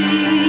see.